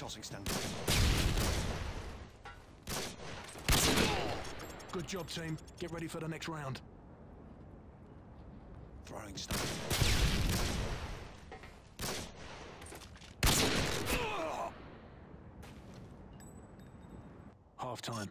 Tossing stand. Good job, team. Get ready for the next round. Throwing stone. Half time.